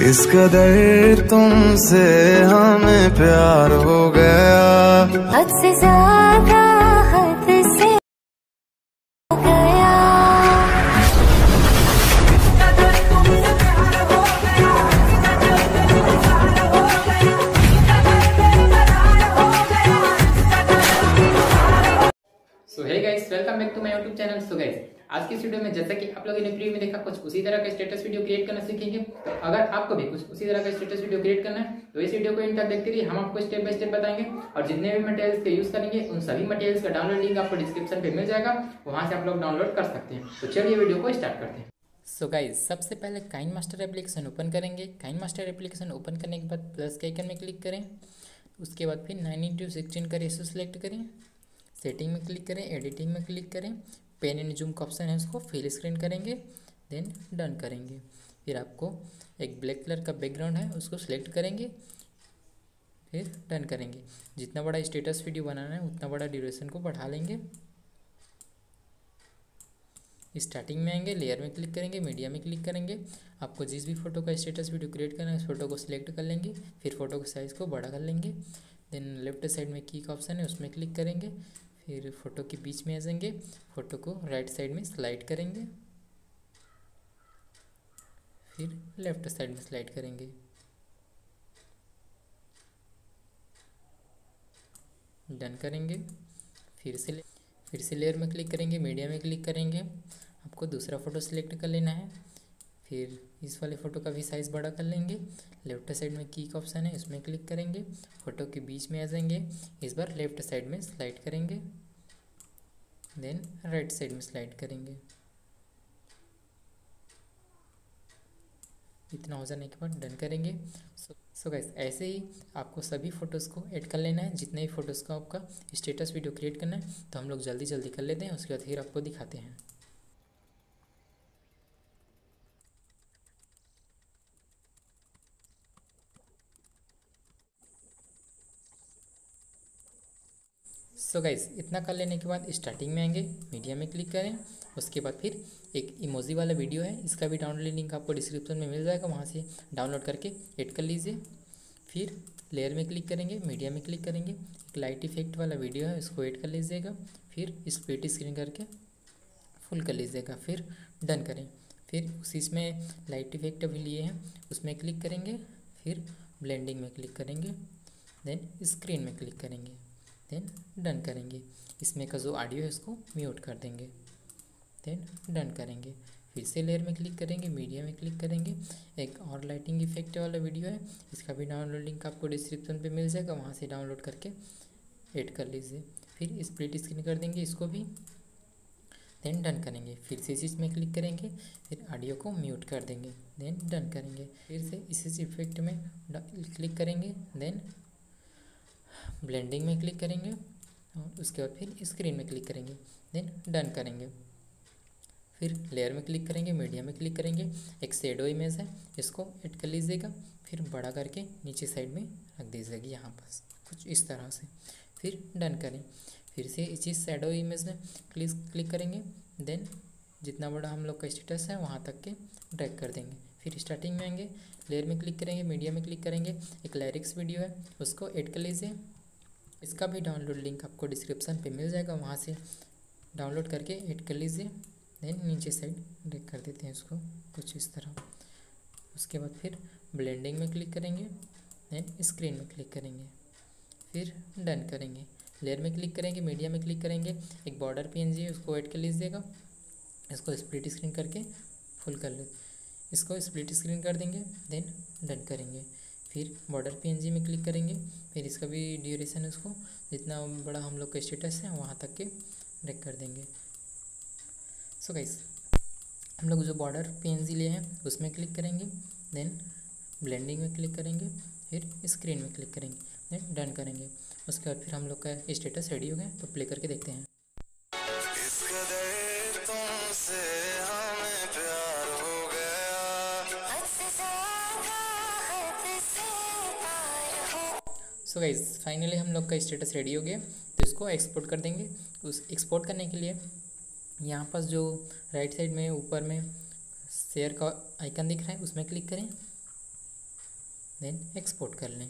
इस कदर तुमसे हमें प्यार हो गया। हद से ज़्यादा हद से हो गया। So hey guys welcome back to my YouTube channel so guys आज की इस वीडियो में जैसा कि आप लोगों ने प्रीव्यू में देखा, कुछ उसी तरह का स्टेटस वीडियो क्रिएट करना सीखेंगे। तो अगर आपको भी कुछ उसी तरह का स्टेटस वीडियो क्रिएट करना है तो इस वीडियो को इन तक देखते रहिए। हम आपको स्टेप बाय स्टेप बताएँगे और जितने भी मटेरियल्स का यूज़ करेंगे, उन सभी मटेरियल्स का डाउनलोड लिंक आपको डिस्क्रिप्शन पे मिल जाएगा। वहाँ से आप लोग डाउनलोड कर सकते हैं। तो चलिए वीडियो को स्टार्ट करते हैं। सो गाइस सबसे पहले काइन मास्टर एप्लीकेशन ओपन करेंगे। काइन मास्टर एप्लीकेशन ओपन करने के बाद प्लस के आइकन में क्लिक करें। उसके बाद फिर नाइन इंटू सिक्सटीन का रेशो सेलेक्ट करें। सेटिंग में क्लिक करें, एडिटिंग में क्लिक करें, पेन एंड जूम का ऑप्शन है उसको फिल स्क्रीन करेंगे, देन डन करेंगे। फिर आपको एक ब्लैक कलर का बैकग्राउंड है, उसको सिलेक्ट करेंगे, फिर डन करेंगे। जितना बड़ा स्टेटस वीडियो बनाना है, उतना बड़ा ड्यूरेशन को बढ़ा लेंगे। स्टार्टिंग में आएँगे लेयर में क्लिक करेंगे मीडिया में क्लिक करेंगे। आपको जिस भी फ़ोटो का स्टेटस वीडियो क्रिएट करना है, उस फ़ोटो को सिलेक्ट कर लेंगे, फिर फ़ोटो के साइज़ को बड़ा कर लेंगे। देन लेफ़्ट साइड में की का ऑप्शन है, उसमें क्लिक करेंगे। फिर फ़ोटो के बीच में आ जाएँगे। फ़ोटो को राइट साइड में स्लाइड करेंगे। फिर लेफ़्ट साइड में स्लाइड करेंगे। डन करेंगे। फिर से फिर से लेयर में क्लिक करेंगे मीडिया में क्लिक करेंगे। आपको दूसरा फ़ोटो सिलेक्ट कर लेना है। फिर इस वाले फ़ोटो का भी साइज़ बड़ा कर लेंगे। लेफ़्ट साइड में की का ऑप्शन है उसमें क्लिक करेंगे। फ़ोटो के बीच में आ जाएँगे। इस बार लेफ़्ट साइड में स्लाइड करेंगे। देन राइट साइड में स्लाइड करेंगे। इतना हो जाने के बाद डन करेंगे। सो सो गाइस ऐसे ही आपको सभी फ़ोटोज़ को ऐड कर लेना है। जितने भी फ़ोटोज़ का आपका स्टेटस वीडियो क्रिएट करना है तो हम लोग जल्दी जल्दी कर लेते हैं। उसके बाद फिर आपको दिखाते हैं। सो गाइस इतना कर लेने के बाद स्टार्टिंग में आएँगे मीडिया में क्लिक करें, उसके बाद फिर एक इमोजी वाला वीडियो है, इसका भी डाउनलोड लिंक आपको डिस्क्रिप्शन में मिल जाएगा, वहाँ से डाउनलोड करके एड कर लीजिए। फिर लेयर में क्लिक करेंगे मीडिया में क्लिक करेंगे, एक लाइट इफ़ेक्ट वाला वीडियो है, उसको एड कर लीजिएगा। फिर स्प्लिट स्क्रीन करके फुल कर लीजिएगा, फिर डन करें। फिर उसी इसमें लाइट इफ़ेक्ट अभी लिए हैं, उसमें क्लिक करेंगे, फिर ब्लेंडिंग में क्लिक करेंगे देन स्क्रीन में क्लिक करेंगे। देन डन करेंगे। इसमें का जो ऑडियो है उसको म्यूट कर देंगे। देन डन करेंगे। फिर से लेयर में क्लिक करेंगे मीडिया में क्लिक करेंगे। एक और लाइटिंग इफ़ेक्ट वाला वीडियो है। इसका भी डाउनलोड लिंक आपको डिस्क्रिप्शन पे मिल जाएगा। वहाँ से डाउनलोड करके ऐड कर लीजिए। फिर स्प्लिट स्क्रीन कर देंगे इसको भी। देन डन करेंगे। फिर से इसी में क्लिक करेंगे। फिर ऑडियो को म्यूट कर देंगे। देन डन करेंगे। फिर से इसी इफ़ेक्ट में क्लिक करेंगे। देन ब्लेंडिंग में क्लिक करेंगे और उसके बाद फिर स्क्रीन में क्लिक करेंगे, देन डन करेंगे। फिर लेयर में क्लिक करेंगे, मीडिया में क्लिक करेंगे, एक शेडो इमेज है, इसको ऐड कर लीजिएगा, फिर बड़ा करके नीचे साइड में रख दीजिएगा यहाँ पास, कुछ इस तरह से। फिर डन करें, फिर से इसी शेडो इमेज में क्लिक क्लिक करेंगे, देन जितना बड़ा हम लोग का स्टेटस है वहाँ तक के ड्रैग कर देंगे। फिर स्टार्टिंग में आएँगे लेयर में क्लिक करेंगे, मीडिया में क्लिक करेंगे, एक लैरिक्स वीडियो है, उसको ऐड कर लीजिए। इसका भी डाउनलोड लिंक आपको डिस्क्रिप्शन पे मिल जाएगा, वहाँ से डाउनलोड करके एड कर लीजिए देन नीचे साइड ड्रैग कर देते हैं इसको कुछ इस तरह। उसके बाद फिर ब्लेंडिंग में क्लिक करेंगे देन स्क्रीन में क्लिक करेंगे, फिर डन करेंगे। लेयर में क्लिक करेंगे मीडिया में क्लिक करेंगे, एक बॉर्डर पी उसको ऐड कर लीजिएगा। इसको स्प्लिट स्क्रीन करके फुल कर ले, इसको स्प्लिट स्क्रीन कर देंगे देन डन करेंगे। फिर बॉर्डर PNG में क्लिक करेंगे। फिर इसका भी ड्यूरेशन उसको जितना बड़ा हम लोग का स्टेटस है, वहाँ तक के ड्रैग कर देंगे। सो so गाइस हम लोग जो बॉर्डर पी लिए हैं, उसमें क्लिक करेंगे। देन ब्लेंडिंग में क्लिक करेंगे। फिर स्क्रीन में क्लिक करेंगे। देन डन करेंगे। उसके बाद फिर हम लोग का स्टेटस रेडी हो गया तो प्ले करके देखते हैं। सो गाइज़ फाइनली हम लोग का स्टेटस रेडी हो गया। तो इसको एक्सपोर्ट कर देंगे। उस एक्सपोर्ट करने के लिए यहाँ पास जो राइट साइड में, ऊपर में शेयर का आइकन दिख रहा है, उसमें क्लिक करें। देन एक्सपोर्ट कर लें।